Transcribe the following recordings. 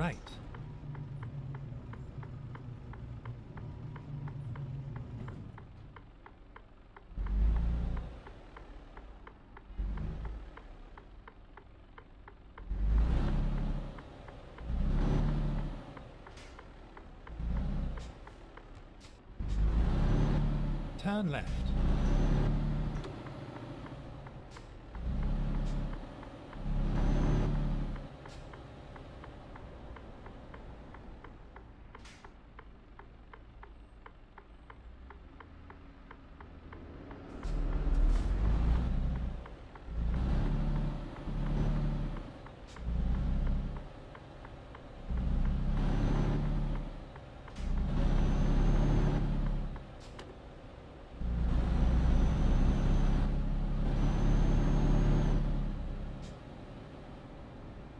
right. Turn left.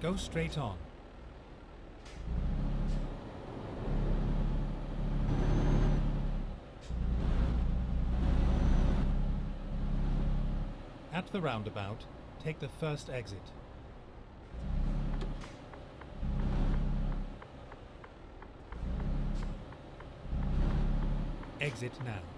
Go straight on. At the roundabout, take the first exit. Exit now.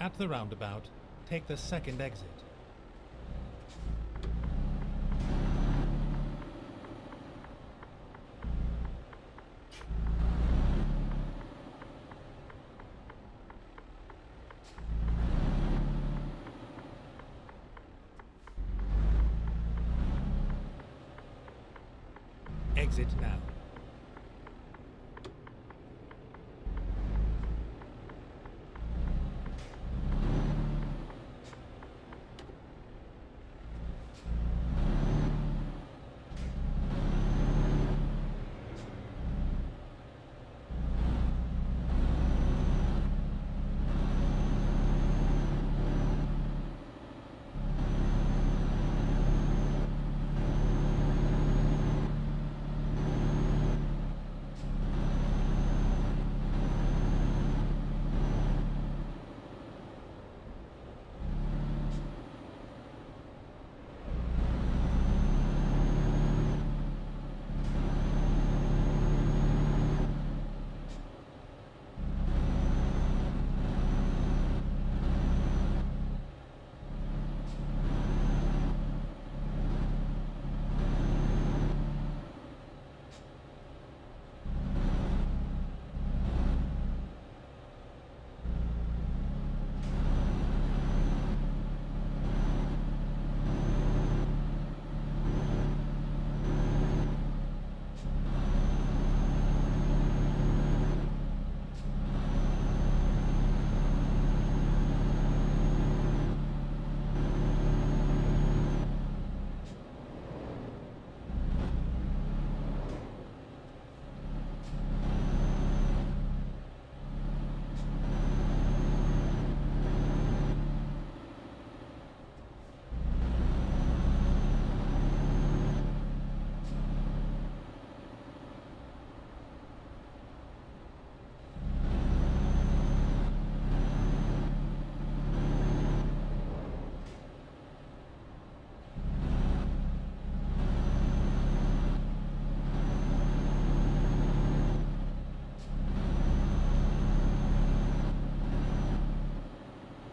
At the roundabout, take the second exit.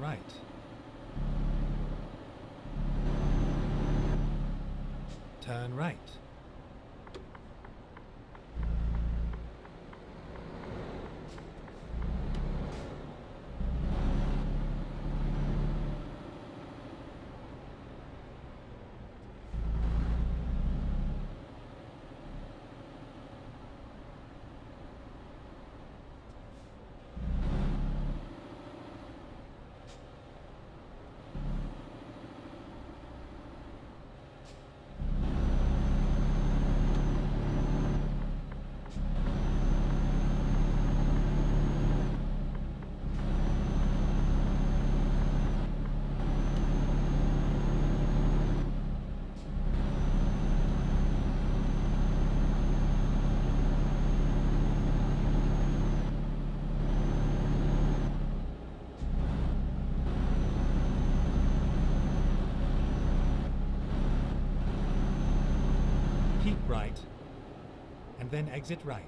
right. Turn right. Keep right, and then exit right.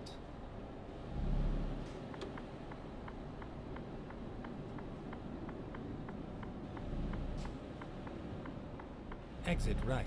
Exit right.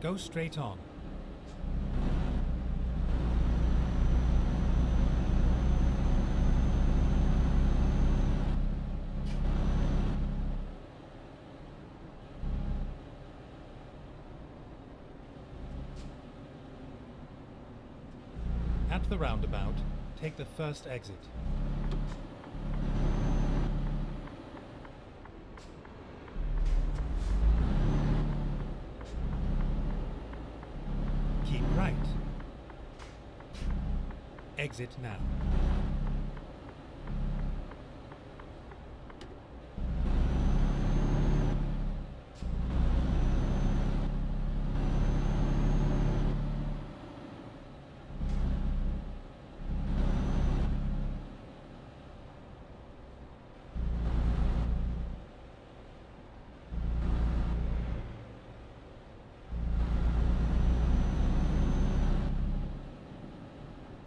Go straight on. At the roundabout, take the first exit. Keep right. Exit now.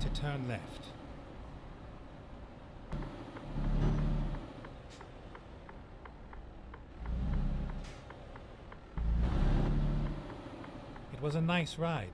To turn left. It was a nice ride.